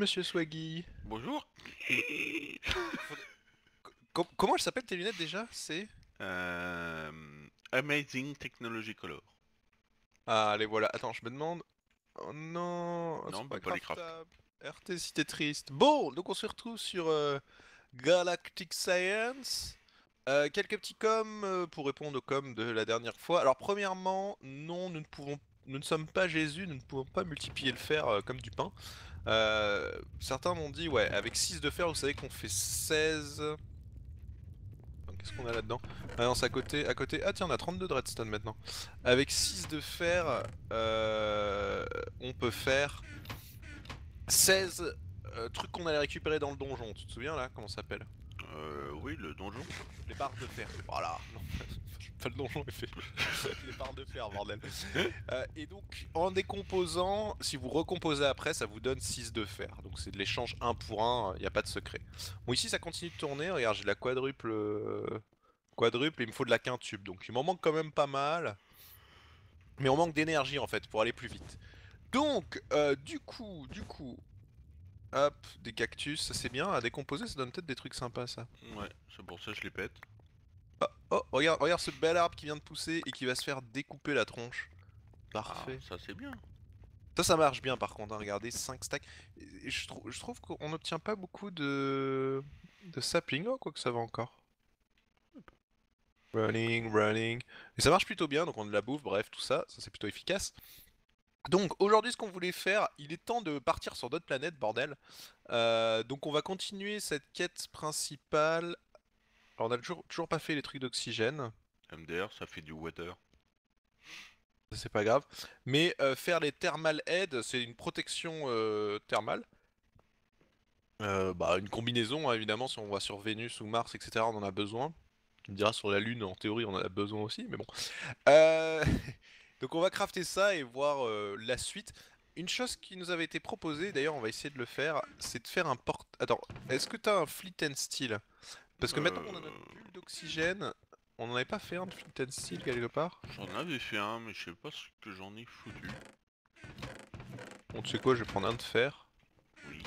monsieur Swaggy. Bonjour. Com- comment elles s'appellent tes lunettes déjà? C'est? Euh, Amazing Technology Color. Ah, les voilà. Attends, je me demande. Oh non, Non, pas les craft. RT Cité Triste. Bon, donc on se retrouve sur euh, Galactic Science. Euh, quelques petits coms pour répondre aux coms de la dernière fois. Alors, premièrement, non, nous ne pouvons, nous ne sommes pas Jésus, nous ne pouvons pas multiplier le fer euh, comme du pain. Euh, certains m'ont dit, ouais, avec 6 de fer, vous savez qu'on fait 16. Attends, Qu'est-ce qu'on a là-dedans? Ah non, c'est à côté, à côté. Ah tiens, on a 32 de redstone maintenant. Avec 6 de fer, euh, on peut faire 16 euh, trucs qu'on allait récupérer dans le donjon. Tu te souviens là? Comment ça s'appelle? Euh, oui, le donjon. Les barres de fer. Voilà. Non, pas le donjon, fait. les barres de fer, bordel. Euh, et donc, en décomposant, si vous recomposez après, ça vous donne 6 de fer. Donc c'est de l'échange 1 pour 1, il n'y a pas de secret. Bon, ici ça continue de tourner. Regarde, j'ai de la quadruple. euh, Quadruple, et il me faut de la quintube. Donc il m'en manque quand même pas mal. Mais on manque d'énergie en fait pour aller plus vite. Donc, euh, du coup, du coup. Hop, des cactus, ça c'est bien. À décomposer, ça donne peut-être des trucs sympas ça. Ouais, c'est pour ça que je les pète. Oh, oh, regarde, regarde ce bel arbre qui vient de pousser et qui va se faire découper la tronche. Ah, Parfait. ça c'est bien. Ça, ça marche bien par contre, hein, regardez, 5 stacks. Et je, trou- je trouve qu'on n'obtient pas beaucoup de... de sapling, oh, quoi que ça va encore. Running, running. Et ça marche plutôt bien, donc on a de la bouffe, bref, tout ça, ça c'est plutôt efficace. Donc aujourd'hui, ce qu'on voulait faire, il est temps de partir sur d'autres planètes, bordel. Euh, donc on va continuer cette quête principale. Alors on a toujours, toujours pas fait les trucs d'oxygène. MDR, ça fait du water. C'est pas grave. Mais euh, faire les thermal head, c'est une protection euh, thermale. Bah, une combinaison, hein, évidemment, si on va sur Vénus ou Mars, etc., on en a besoin. Tu me diras sur la Lune, en théorie, on en a besoin aussi, mais bon. Euh, Donc on va crafter ça et voir euh, la suite. Une chose qui nous avait été proposée, d'ailleurs on va essayer de le faire, c'est de faire un port... Attends, est-ce que t'as un fleet and steel? Parce que maintenant qu'on a notre Euh. bulle d'oxygène, on n'en avait pas fait un de fleet and steel quelque part? J'en avais fait un, mais je sais pas ce que j'en ai foutu. Bon, tu sais quoi, je vais prendre un de fer, Oui.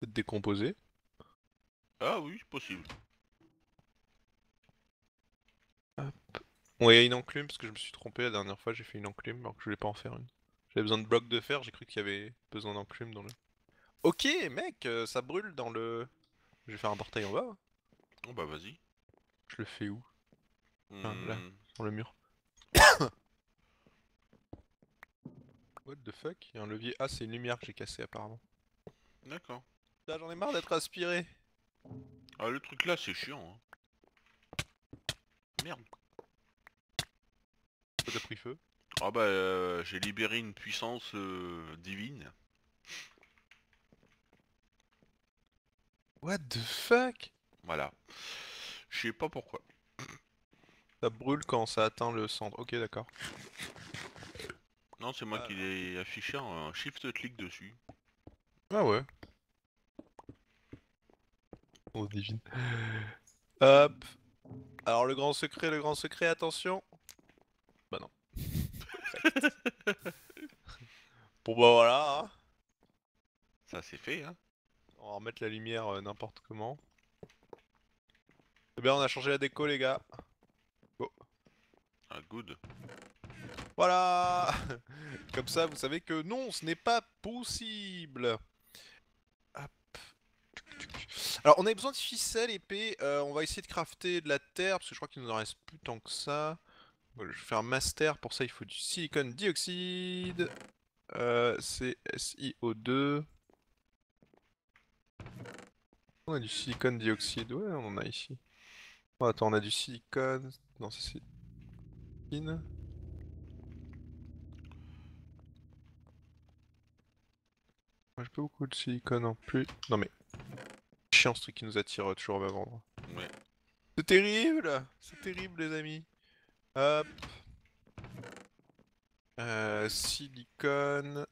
peut-être décomposer. Ah oui, c'est possible. Bon, il y a une enclume parce que je me suis trompé la dernière fois, j'ai fait une enclume alors que je voulais pas en faire une. J'avais besoin de blocs de fer, j'ai cru qu'il y avait besoin d'enclume dans le. Ok, mec, euh, ça brûle dans le. Je vais faire un portail en bas. Oh bah vas-y. Je le fais où? Là. Hmm, Sur le mur. What the fuck? Il y a un levier. Ah, c'est une lumière que j'ai cassée apparemment. D'accord. Là, j'en ai marre d'être aspiré. Ah le truc là c'est chiant. Hein. Merde. Pris feu. Ah bah euh, j'ai libéré une puissance euh, divine. What the fuck? Voilà. Je sais pas pourquoi. Ça brûle quand ça atteint le centre. Ok, d'accord. Non, c'est moi Ah. qui l'ai affiché en un shift clic dessus. Ah ouais. Oh divine. Hop. Alors le grand secret, le grand secret, attention. Bon bah voilà. hein. Ça c'est fait hein. On va remettre la lumière euh, n'importe comment. Eh bien on a changé la déco les gars. Ah good. Voilà Comme ça, vous savez que non, ce n'est pas possible Hop. Alors, on a besoin de ficelle épée. euh, on va essayer de crafter de la terre, parce que je crois qu'il nous en reste plus tant que ça. Je vais faire un master. Pour ça, il faut du silicone dioxyde. Euh, c'est SiO2. On a du silicone dioxyde. Ouais, on en a ici. Oh, attends, on a du silicone. Non, ça c'est... in. Moi j'ai pas beaucoup de silicone en plus. Non mais. Chiant ce truc qui nous attire euh, toujours au même endroit. Ouais. C'est terrible C'est terrible les amis Hop. Euh, silicone.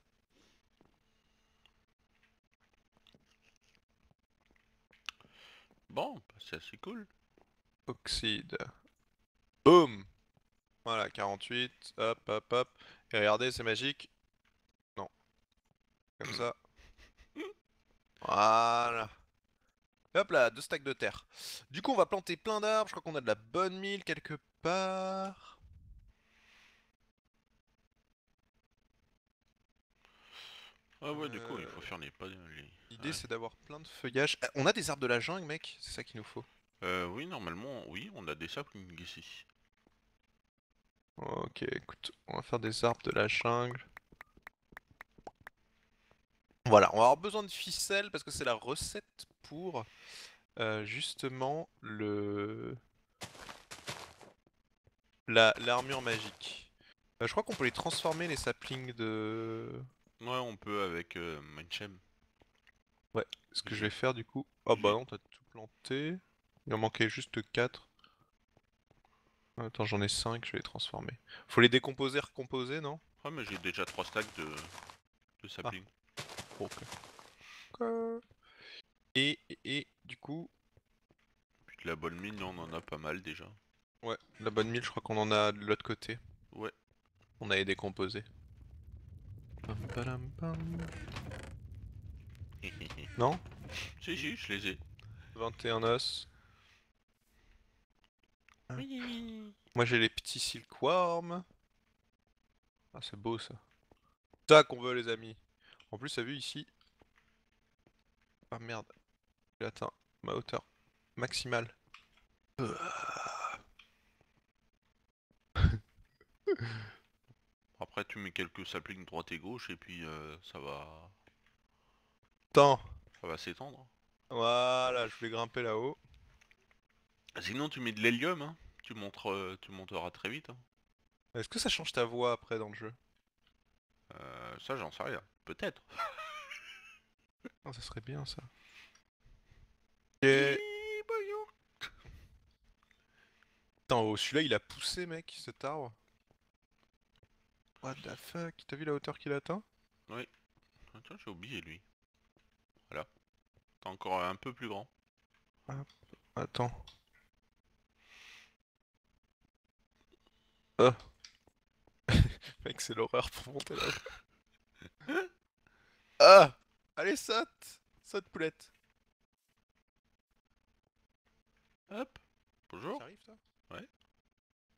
Bon, c'est assez cool. Oxyde. Boum Voilà, 48. Hop, hop, hop. Et regardez, c'est magique. Non. Comme ça. Voilà. Hop là, deux stacks de terre. Du coup, on va planter plein d'arbres. Je crois qu'on a de la bonne mille quelque part. Ah ouais, du coup, il Euh, faut faire les pas. Les... L'idée, Ouais. c'est d'avoir plein de feuillage. Ah, on a des arbres de la jungle, mec. C'est ça qu'il nous faut. Euh, oui, normalement, oui, on a des saplings ici. Ok, écoute, on va faire des arbres de la jungle. Voilà, on va avoir besoin de ficelles parce que c'est la recette pour euh, justement le la l'armure magique. Euh, je crois qu'on peut les transformer les saplings de. Ouais, on peut avec euh, Mindchem. Ce que je vais faire du coup. Oh bah non, t'as tout planté. Il en manquait juste 4. Attends, j'en ai 5, je vais les transformer. Faut les décomposer, recomposer, non? Ah, mais j'ai déjà 3 stacks de, de saplings. Ok. Ok. Et, et, et, du coup, Puis de la bonne mine, on en a pas mal déjà. Ouais, la bonne mille, je crois qu'on en a de l'autre côté. Ouais. On a les décomposés. Pam, padam, pam. Non? Si, si, je les ai. 21 os. Oui. Moi j'ai les petits silkworms. Ah c'est beau ça. Ça qu'on veut les amis. En plus, t'as vu ici. Ah merde. J'ai atteint ma hauteur maximale. Après, tu mets quelques saplings droite et gauche, et puis euh, ça va, Attends. ça va s'étendre. Voilà, je voulais grimper là-haut. Sinon, tu mets de l'hélium, hein. Tu, montres, euh, tu monteras très vite. hein. Est-ce que ça change ta voix après dans le jeu? Euh, ça, j'en sais rien. Peut-être. Ah, ça serait bien ça. Ok. Putain, oh, celui-là il a poussé mec, cet arbre. What the fuck? T'as vu la hauteur qu'il atteint? Attends, j'ai oublié lui. Voilà. T'es encore un peu plus grand. Attends. Oh. Mec, c'est l'horreur pour monter là. ah Allez, saute Saute, poulette. Hop. Bonjour. T'arrives, toi Ouais.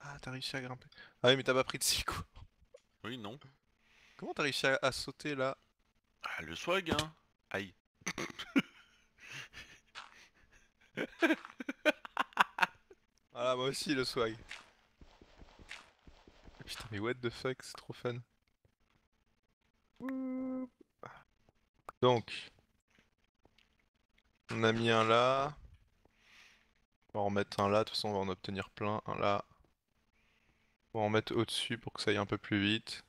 Ah, t'as réussi à grimper. Ah oui, mais t'as pas pris de cycle. Oui, non. Comment t'as réussi à, à sauter là? Ah, le swag, hein. Aïe. Ah, moi aussi, le swag. Putain, mais what the fuck, c'est trop fun. Donc, on a mis un là. On va en remettre un là, de toute façon, on va en obtenir plein. Un là. On va en mettre au-dessus pour que ça aille un peu plus vite.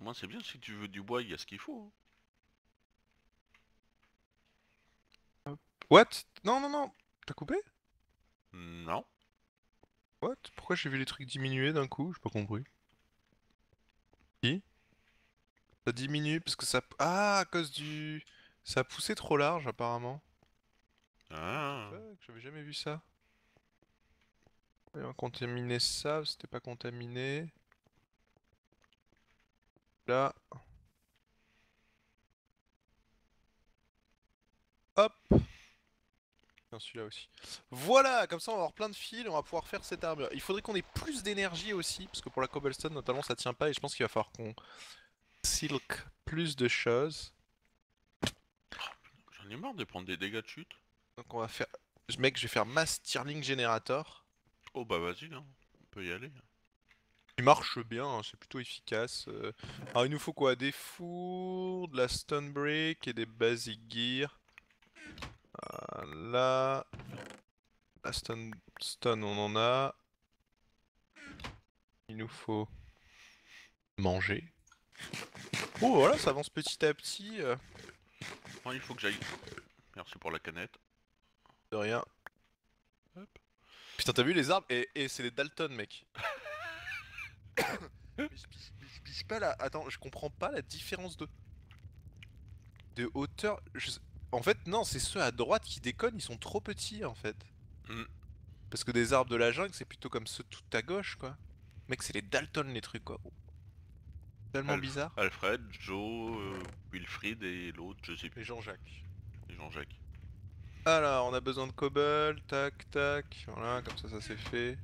Moi, c'est bien, si tu veux du bois, il y a ce qu'il faut. hein. What? Non, non, non T'as coupé? Non. What? Pourquoi j'ai vu les trucs diminuer d'un coup? J'ai pas compris. Si Ça diminue parce que ça... Ah, à cause du... Ça a poussé trop large apparemment. Ah. J'avais jamais vu ça. Et on va contaminer ça, c'était pas contaminé. Là. Hop. Celui-là aussi. Voilà, comme ça on va avoir plein de fils, on va pouvoir faire cette armure. Il faudrait qu'on ait plus d'énergie aussi, parce que pour la cobblestone notamment ça tient pas et je pense qu'il va falloir qu'on silk plus de choses. J'en ai marre de prendre des dégâts de chute. Donc on va faire... Mec, je vais faire mass Stirling Generator. Oh bah vas-y, hein. on peut y aller. Il marche bien, hein, c'est plutôt efficace. euh. Alors il nous faut quoi? Des fours, de la stone brick et des basic gear. Là, la stone, stone on en a. Il nous faut manger. Oh voilà, ça avance petit à petit. euh, Oh, il faut que j'aille. Merci pour la canette. de rien. Hop. Putain, t'as vu les arbres Et, et c'est les Dalton, mec. Mais je pige- je pige pas la... Attends, je comprends pas la différence de... De hauteur... je En fait, non, c'est ceux à droite qui déconnent, ils sont trop petits, en fait. Hmm. Parce que des arbres de la jungle, c'est plutôt comme ceux tout à gauche, quoi. Mec, c'est les Dalton, les trucs, quoi. Tellement Alf- bizarre. Alfred, Joe, euh, Wilfried et l'autre, je sais Et plus. Jean-Jacques. Jean-Jacques. Alors, on a besoin de cobble, tac, tac, voilà, comme ça, ça c'est fait.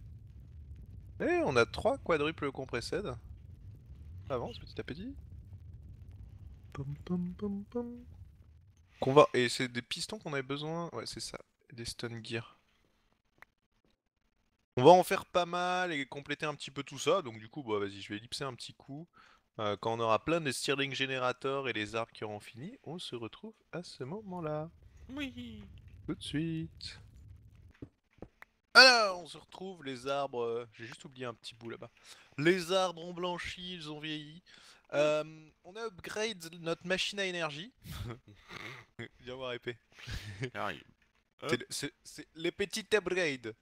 Et on a trois quadruples compressed. Avance petit à petit. Pom, pom, pom, pom. Qu'on va... Et c'est des pistons qu'on avait besoin Ouais, c'est ça, des stun gear. On va en faire pas mal et compléter un petit peu tout ça, donc du coup, bah vas-y, je vais ellipser un petit coup. Euh, quand on aura plein de Stirling Generator et les arbres qui auront fini, on se retrouve à ce moment-là. Oui. Tout de suite. Alors, on se retrouve, les arbres... euh, J'ai juste oublié un petit bout là-bas. Les arbres ont blanchi, ils ont vieilli. Euh, on a upgrade notre machine à énergie. Viens voir épée. C'est le- C'est c'est les petites upgrades.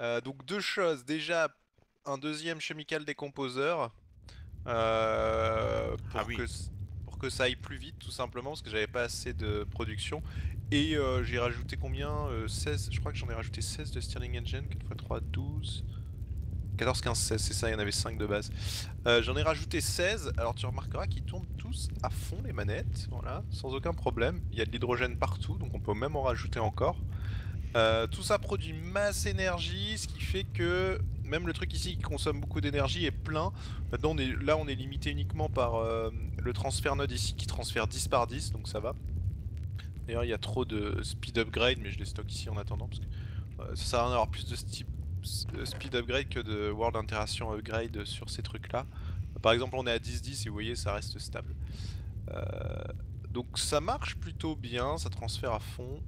Euh, donc deux choses. Déjà, un deuxième chemical décomposeur. euh, pour, Ah oui. que, pour que ça aille plus vite, tout simplement, parce que j'avais pas assez de production. Et euh, j'ai rajouté combien Euh, 16, je crois que j'en ai rajouté 16 de Stirling Engine. 4 x 3, 12. 14, 15, 16, c'est ça, il y en avait 5 de base. Euh, j'en ai rajouté 16, alors tu remarqueras qu'ils tournent tous à fond les manettes, voilà, sans aucun problème. Il y a de l'hydrogène partout, donc on peut même en rajouter encore. Euh, tout ça produit masse énergie, ce qui fait que même le truc ici qui consomme beaucoup d'énergie est plein. Maintenant, là, on est limité uniquement par euh, le transfert node ici qui transfère 10 par 10, donc ça va. D'ailleurs, il y a trop de speed upgrade, mais je les stocke ici en attendant parce que euh, ça sert à rien d'avoir plus de euh, speed upgrade que de world interaction upgrade sur ces trucs-là. Par exemple, on est à 10-10 et vous voyez, ça reste stable. Euh, donc ça marche plutôt bien, ça transfère à fond.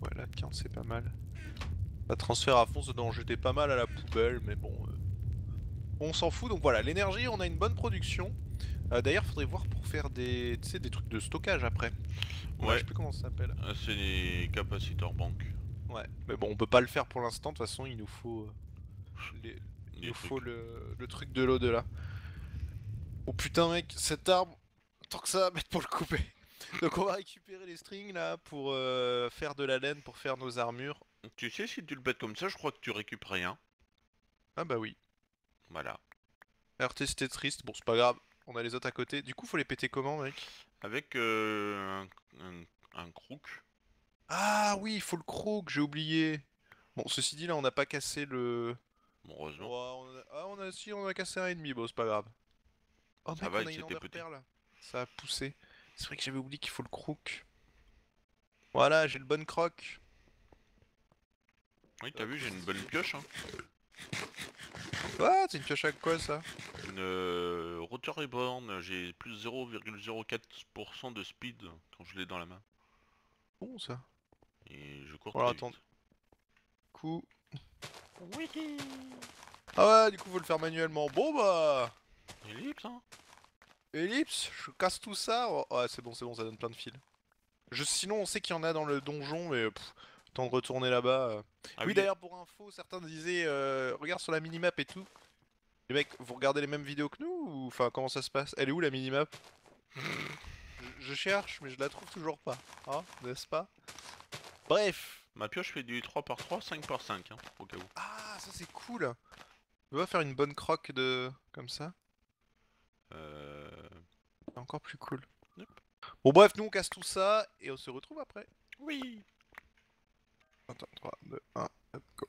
Voilà, 15 c'est pas mal. Ça transfère à fond, ça doit en jeter pas mal à la poubelle, mais bon... euh, on s'en fout, donc voilà, l'énergie, on a une bonne production. Euh, D'ailleurs, faudrait voir pour faire des, tu sais, des trucs de stockage après. Ouais, Ouais. je sais plus comment ça s'appelle. Ah, C'est les capacitors banques. Ouais, mais bon, on peut pas le faire pour l'instant, de toute façon, il nous faut... euh, les- Il nous faut le, le truc de l'au-delà. Oh putain mec, cet arbre, tant que ça va mettre pour le couper. Donc on va récupérer les strings là pour euh, faire de la laine pour faire nos armures. Tu sais, si tu le bêtes comme ça, je crois que tu récupères rien. Ah bah oui. Voilà. RT c'était triste, bon c'est pas grave, on a les autres à côté. Du coup faut les péter comment mec? Avec euh, un, un, un crook. Ah oui, il faut le croc, j'ai oublié. Bon ceci dit là on n'a pas cassé le... Bon, heureusement. Ouais, on a... Ah on a si on a cassé un ennemi, bon c'est pas grave. Oh Ça mec va, on a une. Pearl. Ça a poussé. C'est vrai que j'avais oublié qu'il faut le croc. Voilà, j'ai le bon croc. Oui, t'as vu, j'ai une bonne pioche. Hein. Ah, c'est une pioche à quoi ça? Une euh, Rotor Reborn, j'ai plus 0,04% de speed quand je l'ai dans la main. Bon ça. Et je cours Voilà, très attends. vite. Coup. Oui Ah ouais, du coup faut le faire manuellement. Bon bah. Ellipse, hein Ellipse, je casse tout ça. Oh, ouais, c'est bon, c'est bon, ça donne plein de fils. Je... Sinon, on sait qu'il y en a dans le donjon, mais pff, temps de retourner là-bas. euh. Ah oui, d'ailleurs, pour info, certains disaient euh, regarde sur la minimap et tout. Les mecs, vous regardez les mêmes vidéos que nous ou enfin comment ça se passe? Elle est où la minimap? Je, je cherche, mais je la trouve toujours pas. Hein, n'est-ce pas? Bref. Ma pioche fait du 3 par 3, 5 par 5, hein, au cas où. Ah, ça c'est cool. On va faire une bonne croque de comme ça. Euh... Encore plus cool. Yep. Bon bref, nous on casse tout ça et on se retrouve après. Oui Attends, 3, 2, 1, hop, go.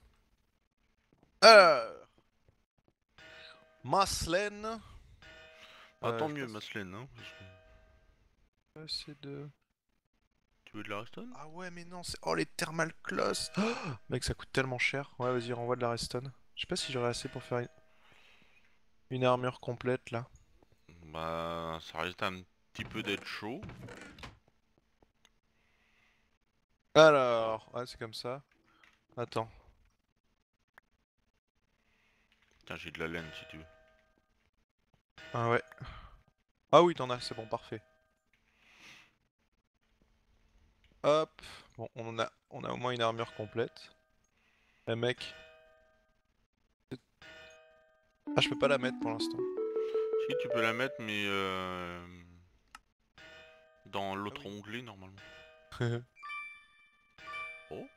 Alors... Maslène. Ah, Euh, tant mieux, Maslène, hein, parce que- Euh, C'est de... Tu veux de la redstone? Ah ouais mais non, c'est... Oh les thermal cloth Oh, Mec ça coûte tellement cher. Ouais vas-y renvoie de la redstone. Je sais pas si j'aurai assez pour faire une... une armure complète là. Bah, ça risque un petit peu d'être chaud. Alors... Ouais c'est comme ça. Attends. Tiens, j'ai de la laine si tu veux. Ah ouais. Ah oui t'en as, c'est bon, parfait. Hop. Bon, on en a, on a au moins une armure complète. Eh mec. Ah je peux pas la mettre pour l'instant. Si, tu peux la mettre, mais euh... dans l'autre Ah oui. onglet, normalement. Oh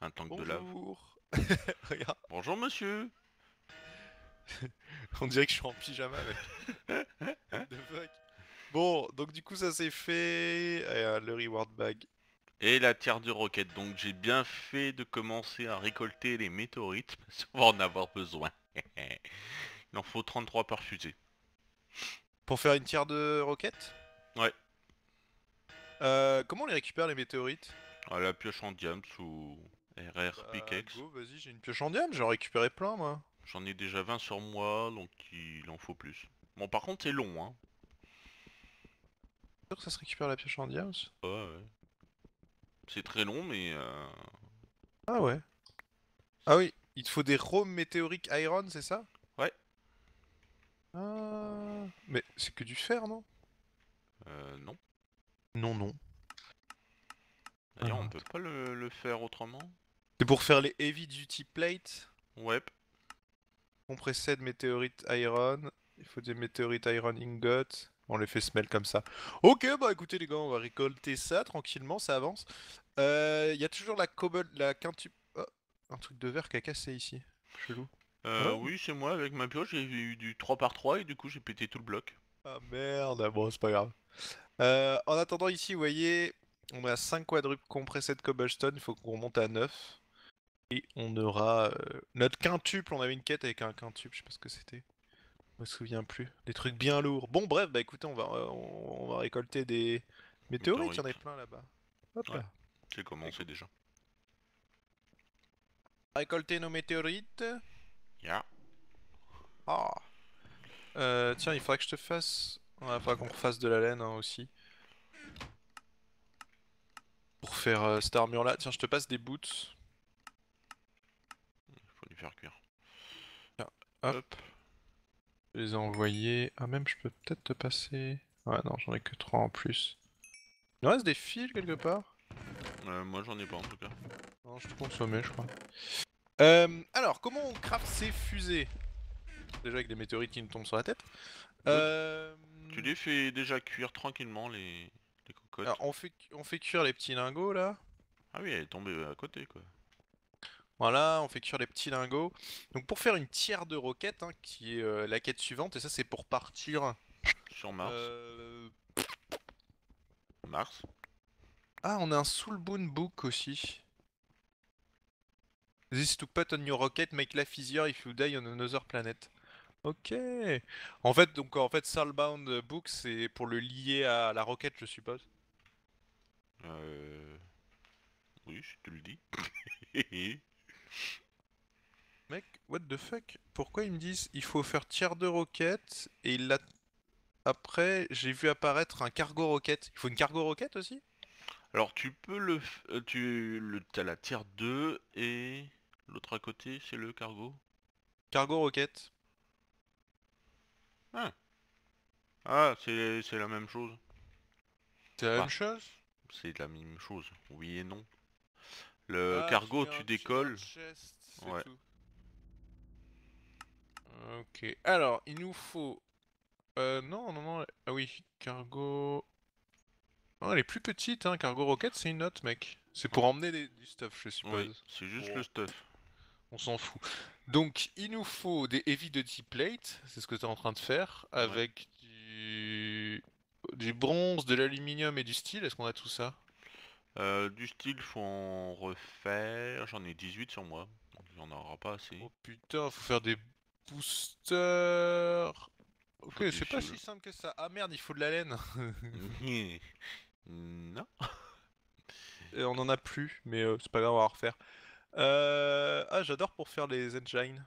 Un tank de lave. Bonjour. Regarde, Bonjour, monsieur on dirait que je suis en pyjama mec. The fuck. Bon, donc du coup ça c'est fait. Et, euh, le reward bag. Et la tiers de roquette. Donc j'ai bien fait de commencer à récolter les météorites. Parce qu'on va en avoir besoin. Il en faut 33 par fusée. Pour faire une tiers de roquettes Ouais. Euh, comment on les récupère les météorites? À la pioche en diams ou RR Bah, pickaxe. go, vas-y, j'ai une pioche en diamant, j'en ai récupéré plein moi. J'en ai déjà 20 sur moi, donc il en faut plus. Bon par contre c'est long hein. sûr que ça se récupère la pioche en diamant? Ouais, ouais. C'est très long mais... euh, Ah ouais. Ah oui, il te faut des roms météoriques iron, c'est ça? Ouais. Ah. Mais c'est que du fer, non? Euh, non. Non, non. D'ailleurs Ah. on peut pas le, le faire autrement C'est pour faire les heavy duty plates. Ouais. Compressed météorite iron. Il faut des météorites iron ingot. On les fait smell comme ça. Ok, bah écoutez les gars, on va récolter ça tranquillement, ça avance. Euh, Il y a toujours la cobble, la quintuple... Oh, un truc de verre qui a cassé ici. Chelou. Euh, Oh. Oui c'est moi avec ma pioche j'ai eu du 3 par 3 et du coup j'ai pété tout le bloc. Ah merde, bon c'est pas grave. Euh, en attendant ici, vous voyez, on est à 5 quadruples compressed cobblestone, il faut qu'on remonte à 9. Et on aura euh, notre quintuple, on avait une quête avec un quintuple, je sais pas ce que c'était. Je me souviens plus. Des trucs bien lourds. Bon bref, bah écoutez, on va, euh, on, on va récolter des météorites, il y en Météorites. plein là-bas. Hop Ouais. là. J'ai commencé déjà. Récolter nos météorites. Ya. Ah. Euh, tiens, il faudrait que je te fasse... Ouais, il faudra qu'on refasse de la laine hein, aussi. Pour faire euh, cette armure là. Tiens, je te passe des boots. Faut lui faire cuire. Hop. Je les ai envoyés. Ah, même je peux peut-être te passer. Ouais, non, j'en ai que 3 en plus. Il me reste des fils quelque part Euh, moi j'en ai pas en tout cas. Non, je te consommais, je crois. Euh, alors, comment on craft ces fusées? Déjà avec des météorites qui nous tombent sur la tête. Euh, Tu les fais déjà cuire tranquillement les, alors, on, fait, on fait cuire les petits lingots là. Ah oui elle est tombée à côté quoi. Voilà, on fait cuire les petits lingots. Donc pour faire une tiers de roquette, hein, qui est euh, la quête suivante, et ça c'est pour partir... Sur Mars. euh, Mars. Ah, on a un Soul Boon Book aussi. This to put on your rocket make life easier if you die on another planet. Ok. En fait, donc en fait, Soulbound Book, c'est pour le lier à la roquette, je suppose. Euh... Oui je te le dis. Mec, what the fuck? Pourquoi ils me disent il faut faire tiers de roquette et il l'a... Après, j'ai vu apparaître un cargo roquette. Il faut une cargo roquette aussi? Alors tu peux le... f- euh, tu le... T'as la tier 2 et... L'autre à côté c'est le cargo? Cargo roquette. Ah c'est c'est la même chose. C'est la Bah. même chose? C'est la même chose. Oui et non. Le Ah, cargo tu décolles. chest, Ouais. tout. Ok. Alors, il nous faut... Euh, non, non, non. Ah oui, cargo... Non, elle est plus petite, hein. Cargo roquette, c'est une note, mec. C'est pour emmener des- du stuff, je suppose. Oui, c'est juste le stuff. On s'en fout. Donc, il nous faut des heavy duty plates, c'est ce que tu es en train de faire, Ouais. avec du... du bronze, de l'aluminium et du steel. Est-ce qu'on a tout ça? Euh, du style, faut en refaire. J'en ai 18 sur moi. Donc il n'y en aura pas assez. Oh putain, faut faire des boosters. Ok, c'est pas si simple que ça. Ah merde, il faut de la laine. non. Et on en a plus, mais euh, c'est pas grave, on va refaire. Euh... Ah, j'adore pour faire les engines.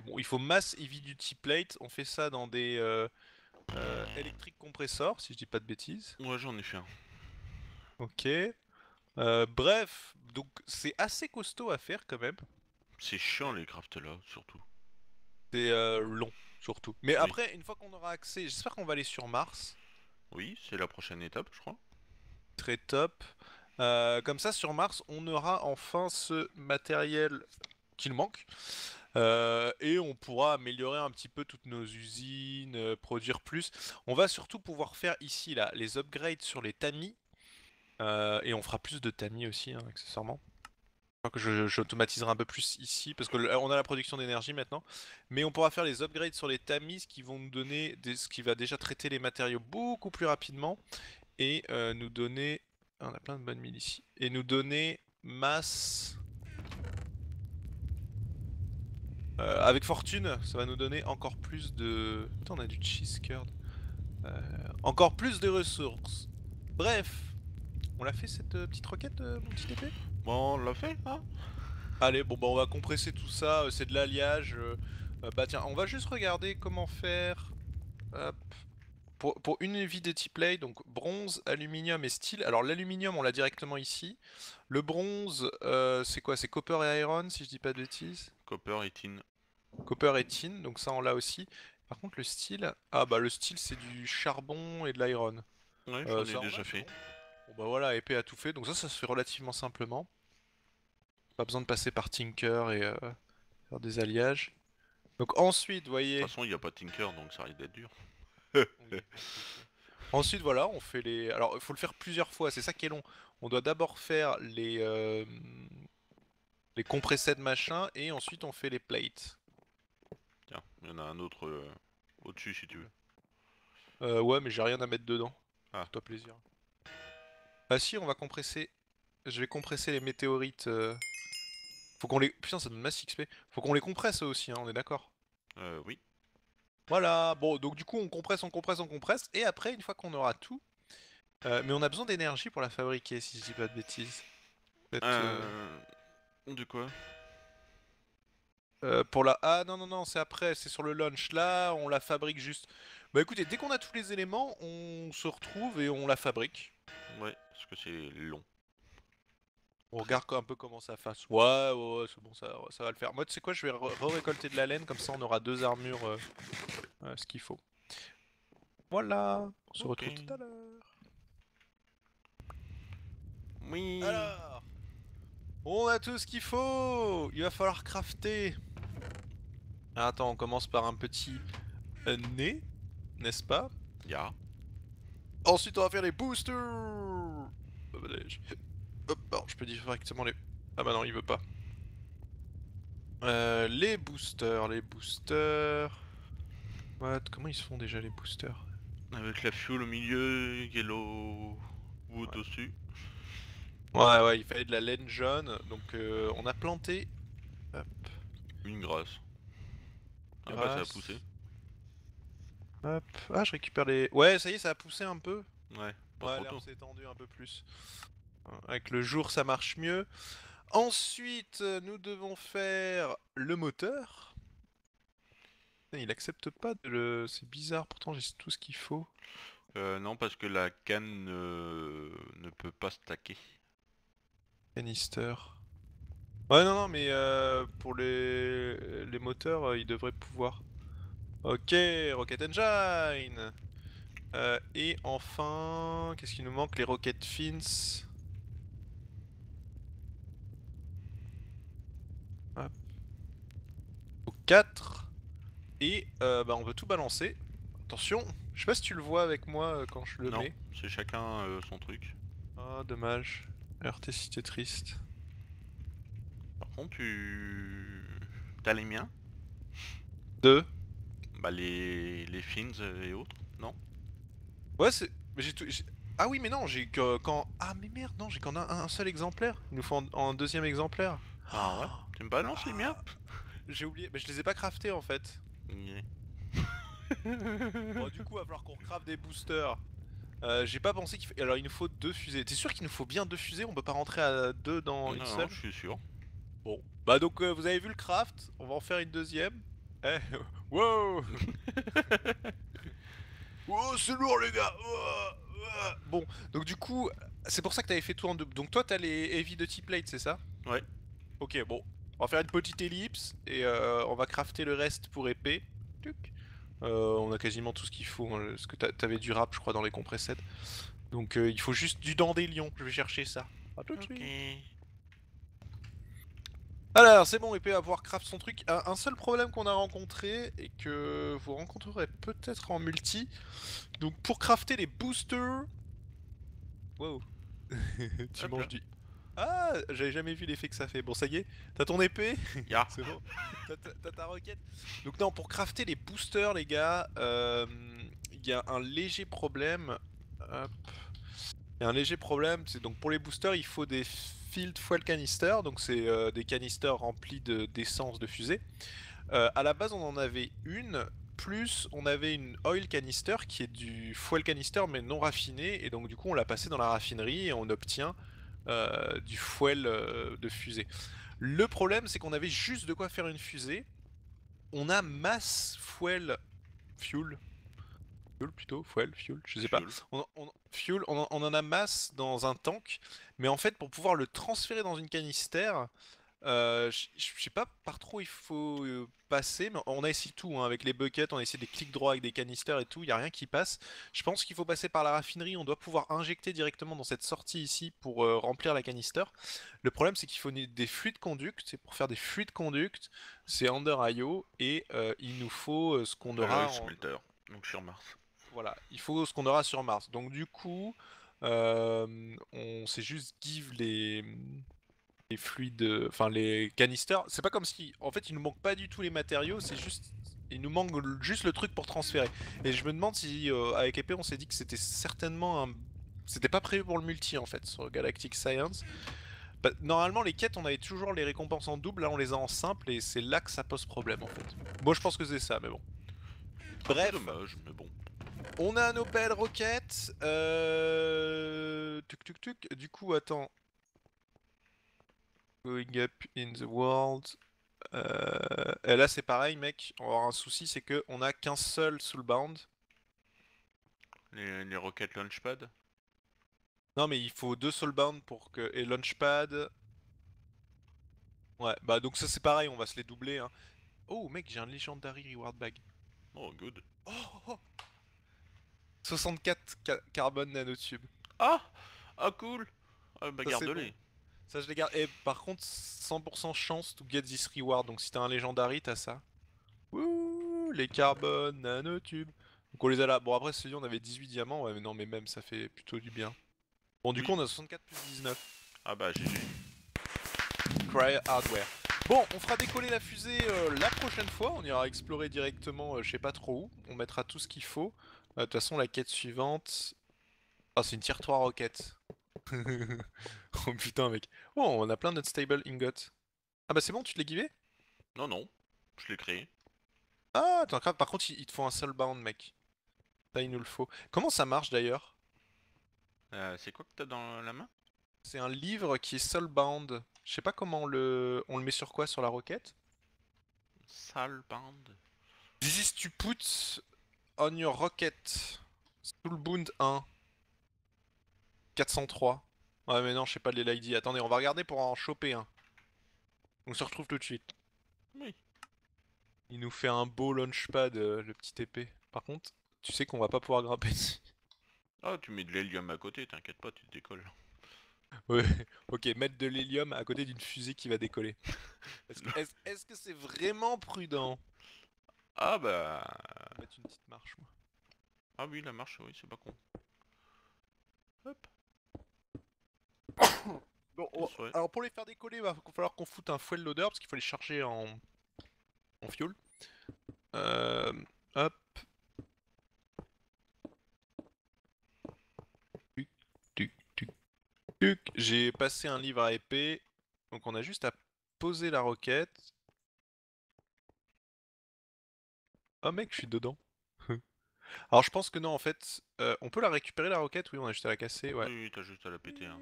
Bon, il faut mass heavy duty plate. On fait ça dans des euh, euh, electric compressors, si je dis pas de bêtises. Ouais, j'en ai fait un. Ok. Euh, bref, donc c'est assez costaud à faire quand même. C'est chiant les crafts là, surtout. C'est euh, long, surtout. Mais Oui. après, une fois qu'on aura accès, j'espère qu'on va aller sur Mars. Oui, c'est la prochaine étape, je crois. Très top. Euh, comme ça, sur Mars, on aura enfin ce matériel qu'il manque. Euh, et on pourra améliorer un petit peu toutes nos usines, euh, produire plus. On va surtout pouvoir faire ici là, les upgrades sur les tamis. Euh, et on fera plus de tamis aussi, hein, accessoirement. crois que je- j'automatiserai un peu plus ici, parce que là, on a la production d'énergie maintenant. Mais on pourra faire les upgrades sur les tamis qui vont nous donner ce qui va déjà traiter les matériaux beaucoup plus rapidement et nous donner. ah, On a plein de bonnes milles ici. Et nous donner masse. Euh, avec fortune, ça va nous donner encore plus de. Putain, on a du cheese curd. Euh, encore plus de ressources. Bref, on l'a fait cette euh, petite roquette, euh, mon petit épée? Bon, on l'a fait, hein Allez, bon bah on va compresser tout ça, c'est de l'alliage. bah tiens, on va juste regarder comment faire. Hop. Pour, pour une vie de type play, donc bronze, aluminium et steel. Alors l'aluminium on l'a directement ici. Le bronze, c'est quoi? C'est copper et iron si je dis pas de bêtises? Copper et tin. Copper et tin, donc ça on l'a aussi. Par contre le steel, ah bah le steel c'est du charbon et de l'iron. Ouais, Euh, j'en ça, ai déjà fait. Bon. Bah voilà, épée à tout fait. Donc ça, ça se fait relativement simplement. Pas besoin de passer par Tinker et euh, faire des alliages. Donc ensuite, vous De voyez... toute façon, il n'y a pas Tinker, donc ça risque d'être dur. ensuite, voilà, on fait les... Alors, il faut le faire plusieurs fois, c'est ça qui est long. On doit d'abord faire les... euh, les compressés de machin, et ensuite on fait les plates. Tiens, il y en a un autre euh, au-dessus si tu veux. Euh, ouais, mais j'ai rien à mettre dedans. Ah. Toi plaisir. Ah si, on va compresser. Je vais compresser les météorites. euh. Faut qu'on les. Putain, ça donne masse XP. Faut qu'on les compresse eux aussi, hein, on est d'accord. Euh, oui. Voilà. Bon, donc du coup, on compresse, on compresse, on compresse, et après, une fois qu'on aura tout. euh, mais on a besoin d'énergie pour la fabriquer, si je dis pas de bêtises. De quoi euh, pour la. Ah non non non, c'est après, c'est sur le launch. Là, on la fabrique juste. Bah écoutez, dès qu'on a tous les éléments, on se retrouve et on la fabrique. Ouais, parce que c'est long. On regarde un peu comment ça fasse. Ouais, ouais, ouais, c'est bon, ça, ça va le faire. Moi, tu sais quoi, je vais re- re-récolter de la laine, comme ça on aura deux armures, euh, euh, ce qu'il faut. Voilà, on se retrouve tout à l'heure. Oui. Alors, on a tout ce qu'il faut. Il va falloir crafter. Ah, Attends, on commence par un petit nez, n'est-ce pas? Ya. Ensuite, on va faire les boosters. Allez, je- Hop, alors, je peux directement les. Ah bah non, il veut pas. Euh, les boosters, les boosters. What? Comment ils se font déjà les boosters? Avec la fuel au milieu, yellow wood au-dessus. Ouais, ouais, il fallait de la laine jaune. Donc, euh, on a planté. Hop, Une grasse. Ah bah ça a poussé. hop. Ah, je récupère les. Ouais, ça y est, ça a poussé un peu. Ouais, pas Ouais, s'est étendue un peu plus. Avec le jour, ça marche mieux. Ensuite, euh, nous devons faire le moteur. Il accepte pas de le... C'est bizarre, pourtant j'ai tout ce qu'il faut. Euh, non, parce que la canne ne, ne peut pas stacker. Canister. Ouais, non, non, mais euh, pour les, les moteurs, euh, il devrait pouvoir. Ok, Rocket Engine Euh, Et enfin, qu'est-ce qu'il nous manque? Les Rocket Fins. Hop. Au 4. Et euh, bah, on veut tout balancer. Attention, je sais pas si tu le vois avec moi euh, quand je le non, mets. c'est chacun son truc. Ah, dommage. RT si t'es triste. Par contre, tu... T'as les miens 2. Bah les, les fins et autres, non Ouais, c'est. Mais j'ai tout. Ah oui, mais non, j'ai que quand. Ah, mais merde, non, j'ai qu'en un, un seul exemplaire. Il nous faut en, en deuxième exemplaire. Ah ouais Tu me balances les miens J'ai oublié. Mais je les ai pas craftés en fait. Yeah. Bon, du coup, il va falloir qu'on craft des boosters. Euh, j'ai pas pensé qu'il fa- Alors, il nous faut deux fusées. T'es sûr qu'il nous faut bien deux fusées? On peut pas rentrer à deux dans Non, une non, seule? je suis sûr. Bon. Bah, donc, euh, vous avez vu le craft. On va en faire une deuxième. Eh, wow Oh, c'est lourd, les gars Ouah, ouah. Bon, donc du coup, c'est pour ça que t'avais fait tout en deux. Donc, toi, t'as les heavy de type plate, c'est ça? Ouais. Ok, bon. On va faire une petite ellipse et euh, on va crafter le reste pour épée. Tuc. Euh, on a quasiment tout ce qu'il faut. hein, Parce que t'a- t'avais du rap, je crois, dans les compressets. Donc, euh, il faut juste du dandelion. Je vais chercher ça. À tout de suite. Alors, c'est bon, épée va pouvoir craft son truc. Un, un seul problème qu'on a rencontré et que vous rencontrerez peut-être en multi. Donc, pour crafter les boosters. Wow. tu Hop manges là. du. Ah, j'avais jamais vu l'effet que ça fait. Bon, ça y est, t'as ton épée Ya. C'est bon. T'as ta- roquette. Donc non, pour crafter les boosters, les gars, euh, il y a un léger problème. Hop. Il y a un léger problème, c'est donc pour les boosters, il faut des field fuel canister, donc c'est euh, des canisters remplis de- d'essence de fusée. Euh, à la base, on en avait une, plus on avait une oil canister qui est du fuel canister mais non raffiné, et donc du coup on l'a passé dans la raffinerie et on obtient euh, du fuel euh, de fusée. Le problème, c'est qu'on avait juste de quoi faire une fusée. On a masse fuel, fuel, fuel plutôt, fuel, fuel, je sais pas. Fuel. On, on- fuel, on, en- on en a masse dans un tank, mais en fait, pour pouvoir le transférer dans une canister, euh, je sais pas par trop il faut euh, passer, mais on a essayé tout hein, avec les buckets, on a essayé des clics droits avec des canisters et tout, il y a rien qui passe. Je pense qu'il faut passer par la raffinerie, on doit pouvoir injecter directement dans cette sortie ici pour euh, remplir la canister. Le problème c'est qu'il faut des fluides conducts, c'est pour faire des fluides conducts, c'est under IO et euh, il nous faut ce qu'on aura en- smelter. Donc sur Mars. voilà, il faut ce qu'on aura sur Mars. Donc du coup, on s'est juste give les, les fluides, enfin les canisters. C'est pas comme si, en fait, il nous manque pas du tout les matériaux, c'est juste, il nous manque le- juste le truc pour transférer. Et je me demande si euh, avec épée, on s'est dit que c'était certainement un, c'était pas prévu pour le multi en fait sur Galactic Science. Bah, normalement, les quêtes, on avait toujours les récompenses en double, là on les a en simple et c'est là que ça pose problème en fait. Moi, je pense que c'est ça, mais bon. Bref. dommage, mais bon. On a un Opel Rocket. Euh... Tuc tuc tuc. Du coup, attends. Going up in the world. Euh... Et là, c'est pareil, mec. On va avoir un souci, c'est que on a qu'un seul soulbound. Les, les roquettes launchpad. Non, mais il faut deux soulbound pour que et launchpad. Ouais, bah donc ça c'est pareil, on va se les doubler. Hein. Oh, mec, j'ai un legendary reward bag. Oh, good. Oh, oh, oh. 64 ca- carbone nanotube. Ah Ah, cool Ah, bah garde-les. Ça je les garde. Et par contre, 100% chance to get this reward. Donc si t'as un legendary, t'as ça. Ouh, les carbones, nanotubes. Donc on les a là. Bon après celui on avait 18 diamants. Ouais mais non mais même ça fait plutôt du bien. Bon du Oui. coup on a 64 plus 19. Ah bah GG. Cry hardware. Bon, on fera décoller la fusée euh, la prochaine fois. On ira explorer directement, euh, je sais pas trop où. On mettra tout ce qu'il faut. Euh, De toute façon, la quête suivante. Ah, c'est une tier 3 roquette. oh putain, mec. Oh, on a plein de stable ingots. Ah bah c'est bon, tu te l'as givé Non, non. Je l'ai créé. Ah, attends, par contre, il te faut un soulbound, mec. Ça, il nous le faut. Comment ça marche d'ailleurs? Euh, c'est quoi que t'as dans la main? C'est un livre qui est soulbound. Je sais pas comment on le... on le met sur quoi? Sur la roquette? Bande. This is to put on your rocket. Soulbound 1. 403. Ouais mais non, je sais pas les l'ID. Attendez, on va regarder pour en choper un. On se retrouve tout de suite. Oui. Il nous fait un beau launchpad, euh, le petit épée. Par contre, tu sais qu'on va pas pouvoir grimper dessus. Ah, tu mets de l'hélium à côté, t'inquiète pas, tu te décolles. Ouais, ok, mettre de l'hélium à côté d'une fusée qui va décoller. Est-ce que c'est vraiment prudent? Ah bah... On va Mettre une petite marche, moi. Ah oui, la marche, oui, c'est pas con. Hop. Bon, on- Yes, ouais. alors pour les faire décoller, il va falloir qu'on foute un fuel loader parce qu'il faut les charger en, en fuel. Euh, hop. J'ai passé un livre à épée, donc on a juste à poser la roquette. Oh mec, je suis dedans. Alors je pense que non, en fait, euh, on peut la récupérer la roquette, oui, on a juste à la casser, ouais. Oui, t'as juste à la péter. hein.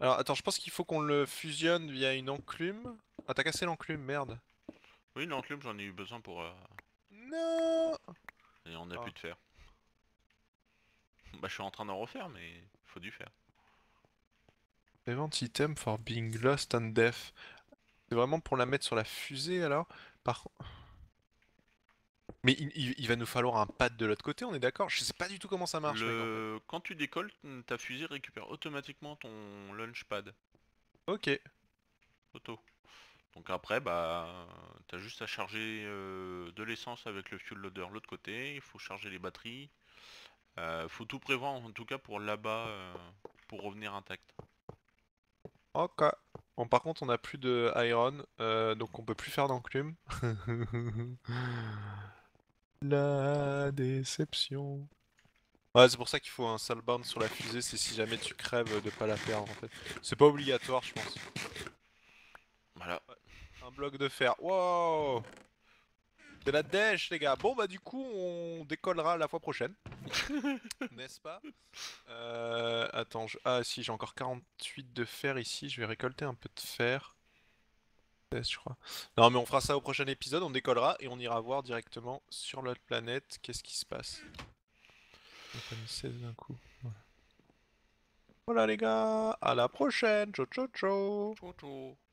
Alors attends, je pense qu'il faut qu'on le fusionne via une enclume. Ah t'as cassé l'enclume, merde. Oui, l'enclume, j'en ai eu besoin pour... euh, Non Et on a Ah. plus de fer. Bah, je suis en train d'en refaire, mais faut du fer. Event item for being lost and deaf. C'est vraiment pour la mettre sur la fusée alors? Par Mais il, il- il va nous falloir un pad de l'autre côté, on est d'accord? Je sais pas du tout comment ça marche. mec, en Le... Quand tu décolles, ta fusée récupère automatiquement ton launchpad fait. Ok. auto. Donc après, bah, t'as juste à charger euh, de l'essence avec le fuel loader l'autre côté. Il faut charger les batteries. Euh, faut tout prévoir en tout cas pour là-bas, euh, pour revenir intact. Ok. Bon, par contre, on a plus de iron, donc on peut plus faire d'enclume. La déception. Ouais, c'est pour ça qu'il faut un salbound sur la fusée, c'est si jamais tu crèves de pas la perdre en fait. C'est pas obligatoire, je pense. Voilà. Un bloc de fer. Wow C'est la dèche, les gars. Bon, bah, du coup, on décollera la fois prochaine. N'est-ce pas? Euh, Attends, je... ah si, j'ai encore 48 de fer ici. Je vais récolter un peu de fer. 16, je crois. Non, mais on fera ça au prochain épisode. On décollera et on ira voir directement sur l'autre planète qu'est-ce qui se passe. Donc, on a mis 16 d'un coup. Voilà. Voilà, les gars. À la prochaine. Ciao, ciao, ciao. Ciao, ciao.